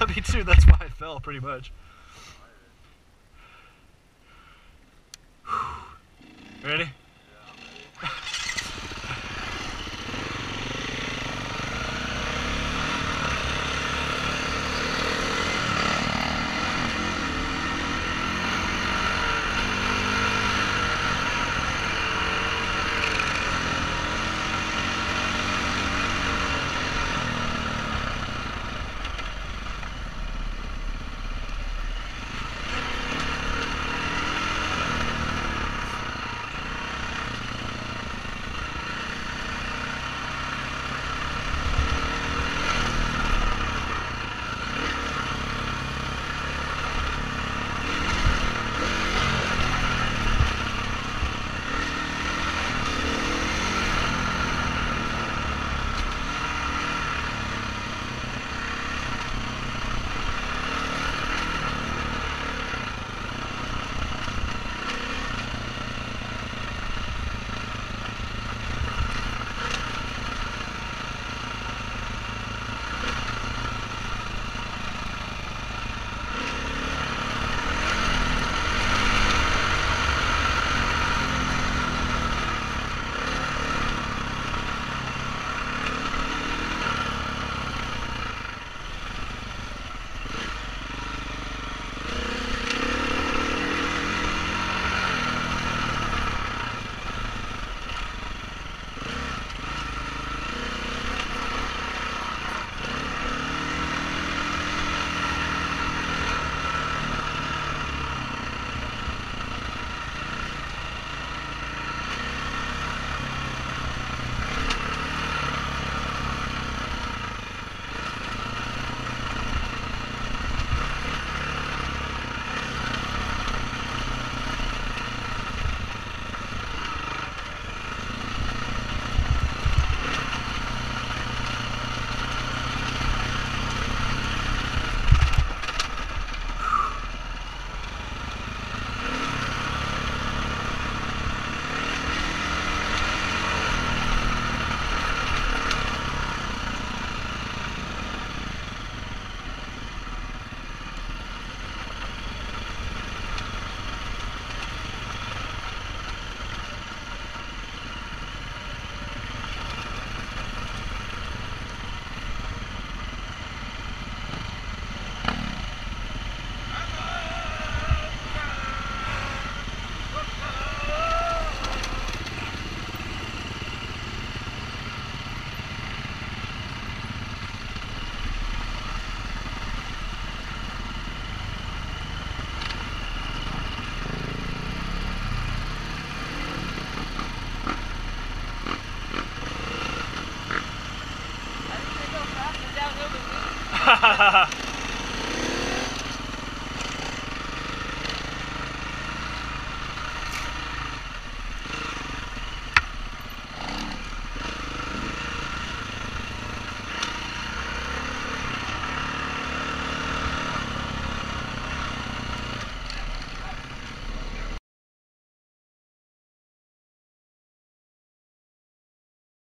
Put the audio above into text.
yeah, me too. That's why I fell, pretty much. Ready? ha ha ha!